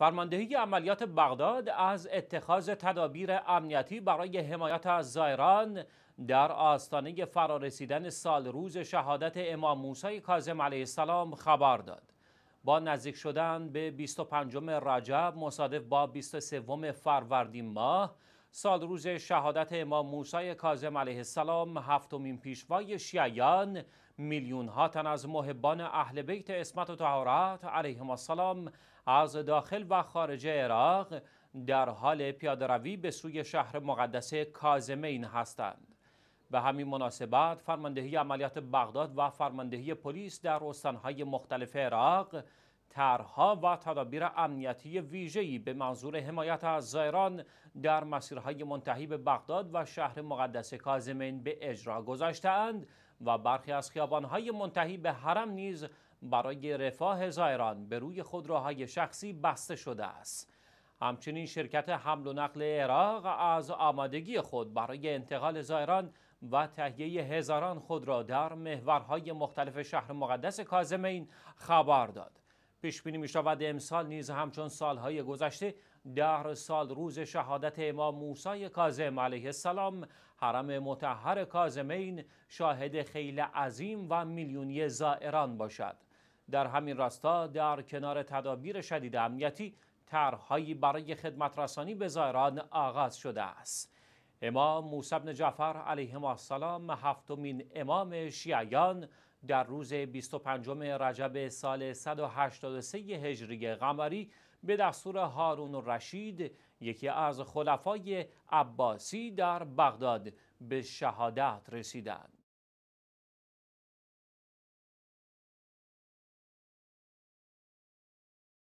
فرماندهی عملیات بغداد از اتخاذ تدابیر امنیتی برای حمایت از زائران در آستانه فرارسیدن سال روز شهادت امام موسی کاظم علیه السلام خبر داد. با نزدیک شدن به 25 رجب مصادف با 23 فروردین ماه سال روز شهادت امام موسی کاظم علیه السلام هفتمین پیشوای شیعیان میلیون ها تن از محبان اهل بیت اسمت و طهارت علیهم السلام از داخل و خارج عراق در حال پیاده روی به سوی شهر مقدس کاظمین هستند. به همین مناسبت فرماندهی عملیات بغداد و فرماندهی پلیس در استانهای مختلف عراق طرحها و تدابیر امنیتی ویژه‌ای به منظور حمایت از زائران در مسیرهای منتهی به بغداد و شهر مقدس کاظمین به اجرا گذاشتهاند و برخی از خیابانهای منتهی به حرم نیز برای رفاه زائران به روی خودروهای شخصی بسته شده است. همچنین شرکت حمل و نقل عراق از آمادگی خود برای انتقال زائران و تهیه هزاران خودرو در محورهای مختلف شهر مقدس کاظمین خبر داد. پیش بینی می شود امسال نیز همچون سالهای گذشته در سال روز شهادت امام موسی کاظم علیه السلام حرم متحر کاظمین شاهد خیل عظیم و میلیونی زائران باشد. در همین راستا در کنار تدابیر شدید امنیتی طرحهایی برای خدمت رسانی به زائران آغاز شده است. امام موسی بن جعفر علیه السلام هفتمین امام شیعیان در روز 25 رجب سال 183 هجری قمری به دستور هارون رشید یکی از خلفای عباسی در بغداد به شهادت رسیدند.